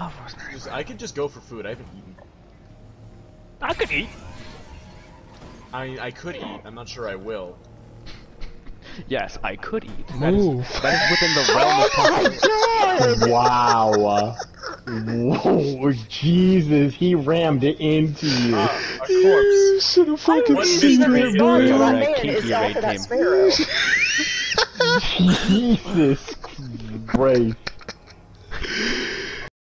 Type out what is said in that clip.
love rosemary. Just- I could just go for food. I haven't eaten. I could eat. I mean, I could eat. I'm not sure I will. Yes, I could eat. That is, Move. that is within the realm of oh possibility. Wow. Whoa, Jesus, he rammed it into ah, you. Uh, a corpse. should have fucking seen it, to that man is after that team. sparrow. Jesus Christ.